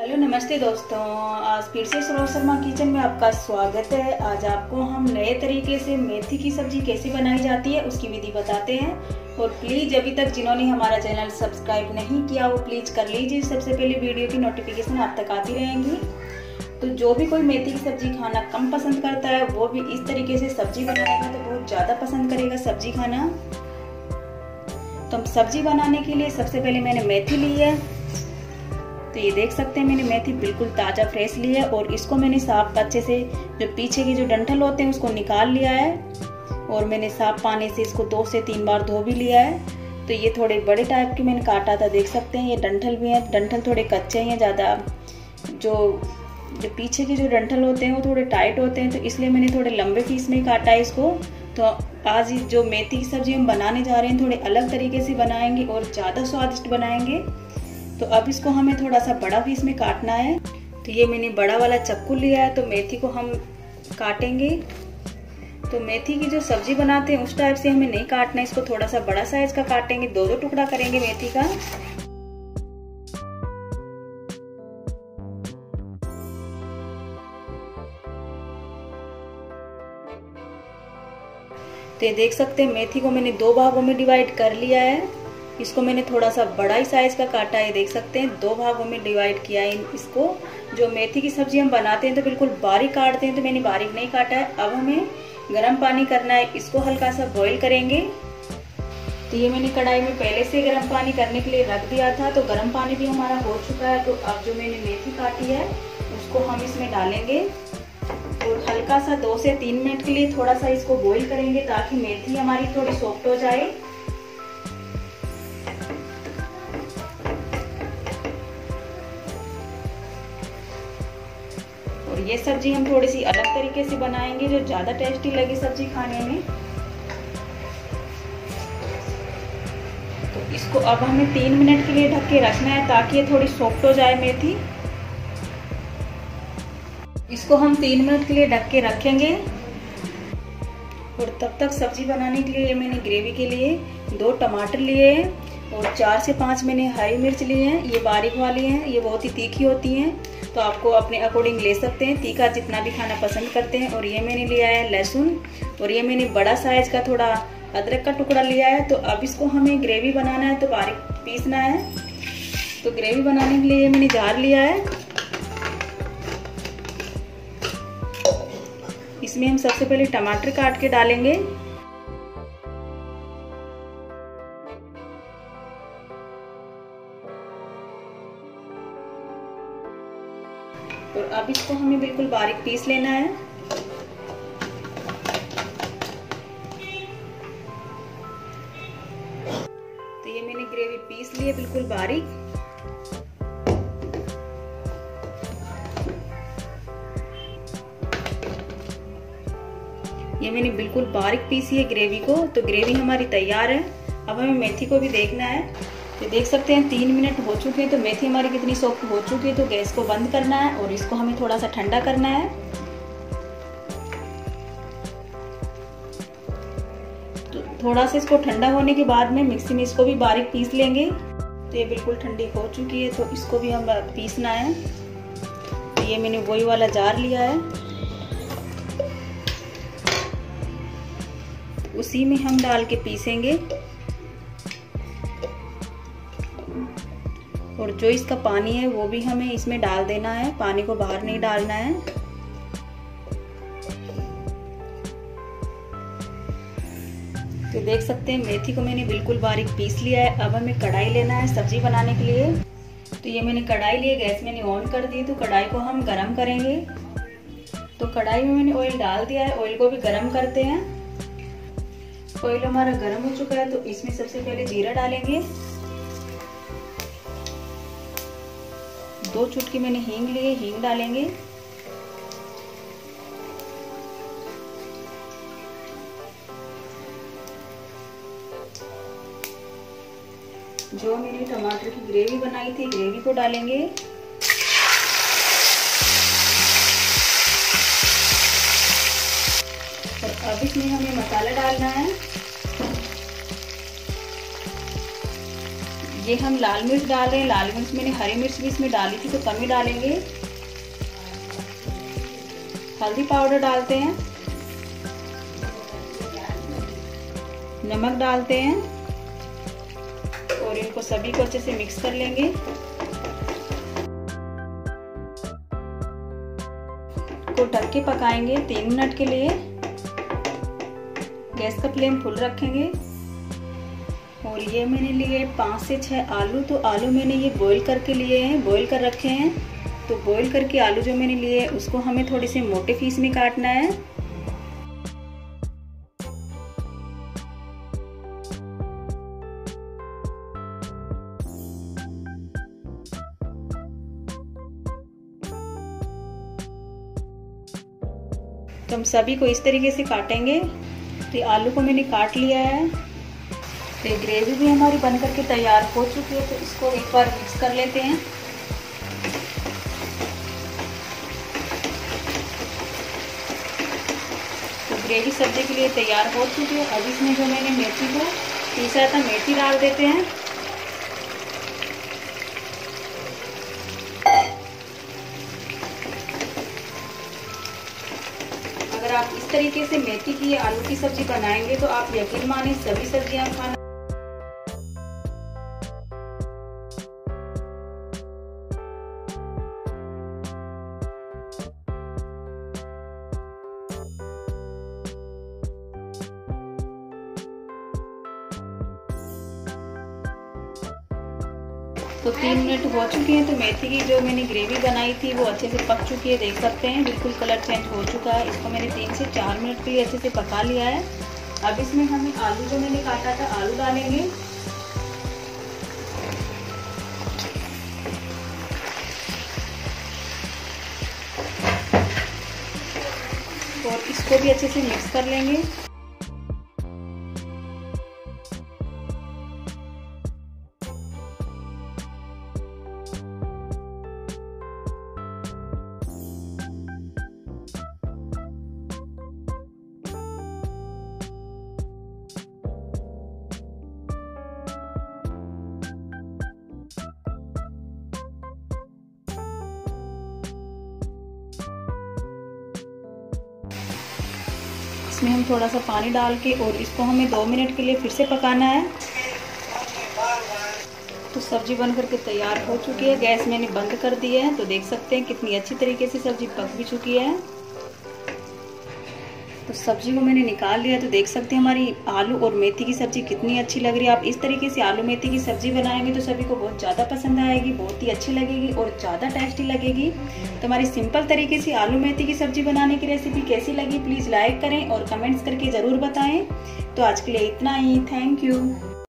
Hello, नमस्ते दोस्तों। आज फिर से सरोज शर्मा किचन में आपका स्वागत है। आज आपको हम नए तरीके से मेथी की सब्ज़ी कैसे बनाई जाती है उसकी विधि बताते हैं। और प्लीज़ अभी तक जिन्होंने हमारा चैनल सब्सक्राइब नहीं किया, वो प्लीज़ कर लीजिए। सबसे पहले वीडियो की नोटिफिकेशन आप तक आती रहेंगी। तो जो भी कोई मेथी की सब्ज़ी खाना कम पसंद करता है, वो भी इस तरीके से सब्ज़ी बनाएगा तो बहुत ज़्यादा पसंद करेगा सब्ज़ी खाना। तो सब्ज़ी बनाने के लिए सबसे पहले मैंने मेथी ली है। तो ये देख सकते हैं मैंने मेथी बिल्कुल ताज़ा फ्रेश ली है और इसको मैंने साफ़ अच्छे से, जो पीछे के जो डंठल होते हैं उसको निकाल लिया है। और मैंने साफ़ पानी से इसको दो से तीन बार धो भी लिया है। तो ये थोड़े बड़े टाइप के मैंने काटा था, देख सकते हैं। ये डंठल भी हैं, डंठल थोड़े कच्चे हैं, ज़्यादा जो जो पीछे के जो डंठल होते हैं वो थोड़े टाइट होते हैं तो इसलिए मैंने थोड़े लंबे पीस में काटा है इसको। तो आज जो मेथी की सब्ज़ी हम बनाने जा रहे हैं, थोड़े अलग तरीके से बनाएँगे और ज़्यादा स्वादिष्ट बनाएँगे। तो अब इसको हमें थोड़ा सा बड़ा पीस में काटना है। तो ये मैंने बड़ा वाला चक्कू लिया है तो मेथी को हम काटेंगे। तो मेथी की जो सब्ज़ी बनाते हैं, उस टाइप से हमें नहीं काटना है। इसको थोड़ा सा बड़ा साइज़ का काटेंगे दो दो टुकड़ा करेंगे मेथी का। तो ये देख सकते हैं, मेथी को मैंने दो भागों में डिवाइड कर लिया है। इसको मैंने थोड़ा सा बड़ा ही साइज़ का काटा है, देख सकते हैं। दो भागों में डिवाइड किया है इसको। जो मेथी की सब्ज़ी हम बनाते हैं तो बिल्कुल बारीक काटते हैं तो मैंने बारीक नहीं काटा है। अब हमें गर्म पानी करना है। इसको हल्का सा बॉईल करेंगे। तो ये मैंने कढ़ाई में पहले से गर्म पानी करने के लिए रख दिया था। तो गर्म पानी भी हमारा हो चुका है। तो अब जो मैंने मेथी काटी है, उसको हम इसमें डालेंगे। और हल्का सा दो से तीन मिनट के लिए थोड़ा सा इसको बॉईल करेंगे ताकि मेथी हमारी थोड़ी सॉफ्ट हो जाए। और ये सब्ज़ी हम थोड़ी सी अलग तरीके से बनाएँगे, जो ज़्यादा टेस्टी लगे सब्ज़ी खाने में। तो इसको अब हमें तीन मिनट के लिए ढक के रखना है, ताकि ये थोड़ी सॉफ्ट हो जाए मेथी। इसको हम तीन मिनट के लिए ढक के रखेंगे। और तब तक सब्ज़ी बनाने के लिए मैंने ग्रेवी के लिए दो टमाटर लिए हैं, और चार से पाँच मैंने हरी मिर्च लिए हैं, ये बारीक वाली हैं, ये बहुत ही तीखी होती हैं। तो आपको अपने अकॉर्डिंग ले सकते हैं। तीखा जितना भी खाना पसंद करते हैं। और ये मैंने लिया है लहसुन। और ये मैंने बड़ा साइज़ का थोड़ा अदरक का टुकड़ा लिया है। तो अब इसको हमें ग्रेवी बनाना है। तो बारीक पीसना है। तो ग्रेवी बनाने के लिए मैंने जार लिया है। इसमें हम सबसे पहले टमाटर काट के डालेंगे। इसको हमें बिल्कुल बारीक पीस लेना है। तो ये मैंने ग्रेवी पीस ली है बिल्कुल बारीक। ये मैंने बिल्कुल बारीक पीसी है ग्रेवी को तो ग्रेवी हमारी तैयार है। अब हमें मेथी को भी देखना है। तो देख सकते हैं, तीन मिनट हो चुके हैं तो मेथी हमारी कितनी सॉफ्ट हो चुकी है तो गैस को बंद करना है और इसको हमें थोड़ा सा ठंडा करना है। तो थोड़ा सा इसको ठंडा होने के बाद में मिक्सी में इसको भी बारीक पीस लेंगे। तो ये बिल्कुल ठंडी हो चुकी है तो इसको भी हम पीसना है। तो ये मैंने वही वाला जार लिया है। उसी में हम डाल के पीसेंगे। और जो इसका पानी है वो भी हमें इसमें डाल देना है। पानी को बाहर नहीं डालना है। तो देख सकते हैं, मेथी को मैंने बिल्कुल बारीक पीस लिया है। अब हमें कढ़ाई लेना है सब्ज़ी बनाने के लिए। तो ये मैंने कढ़ाई लिए, गैस मैंने ऑन कर दी। तो कढ़ाई को हम गरम करेंगे। तो कढ़ाई में मैंने ऑयल डाल दिया है। ऑयल को भी गरम करते हैं। ऑयल हमारा गरम हो चुका है। तो इसमें सबसे पहले जीरा डालेंगे। दो चुटकी मैंने हींग लिए, हींग डालेंगे। जो मैंने टमाटर की ग्रेवी बनाई थी, ग्रेवी को डालेंगे। और अब इसमें हमें मसाला डालना है। ये हम लाल मिर्च डाल रहे हैं। लाल मिर्च मैंने हरी मिर्च भी इसमें डाली थी तो कम ही डालेंगे। हल्दी पाउडर डालते हैं। नमक डालते हैं। और इनको सभी को अच्छे से मिक्स कर लेंगे। को ढक के पकाएँगे तीन मिनट के लिए। गैस का फ्लेम फुल रखेंगे। और ये मैंने लिए पाँच से छः आलू तो आलू मैंने ये बॉईल करके लिए हैं बॉईल कर रखे हैं। तो बॉईल करके आलू जो मैंने लिए, उसको हमें थोड़े से मोटे पीस में काटना है। तो हम सभी को इस तरीके से काटेंगे। तो आलू को मैंने काट लिया है। तो ग्रेवी भी हमारी बन करके तैयार हो चुकी है तो इसको एक बार मिक्स कर लेते हैं। तो ग्रेवी सब्ज़ी के लिए तैयार हो चुकी है। अब इसमें जो मैंने मेथी को पीसा था, मेथी डाल देते हैं। अगर आप इस तरीके से मेथी की आलू की सब्ज़ी बनाएँगे तो आप यकीन माने सभी सब्ज़ियाँ खाना तो तीन मिनट हो चुके हैं तो मेथी की जो मैंने ग्रेवी बनाई थी, वो अच्छे से पक चुकी है, देख सकते हैं। बिल्कुल कलर चेंज हो चुका है। इसको मैंने तीन से चार मिनट के लिए अच्छे से पका लिया है। अब इसमें हमें आलू जो मैंने काटा था, आलू डालेंगे। और इसको भी अच्छे से मिक्स कर लेंगे। इसमें हम थोड़ा सा पानी डाल के और इसको हमें दो मिनट के लिए फिर से पकाना है। तो सब्ज़ी बन करके तैयार हो चुकी है। गैस मैंने बंद कर दी है। तो देख सकते हैं कितनी अच्छी तरीके से सब्ज़ी पक भी चुकी है। तो सब्ज़ी को मैंने निकाल लिया तो देख सकते हैं हमारी आलू और मेथी की सब्ज़ी कितनी अच्छी लग रही है। आप इस तरीके से आलू मेथी की सब्ज़ी बनाएँगे तो सभी को बहुत ज़्यादा पसंद आएगी, बहुत ही अच्छी लगेगी और ज़्यादा टेस्टी लगेगी। तो हमारी सिंपल तरीके से आलू मेथी की सब्ज़ी बनाने की रेसिपी कैसी लगी प्लीज़ लाइक करें और कमेंट्स करके ज़रूर बताएँ। तो आज के लिए इतना ही। Thank you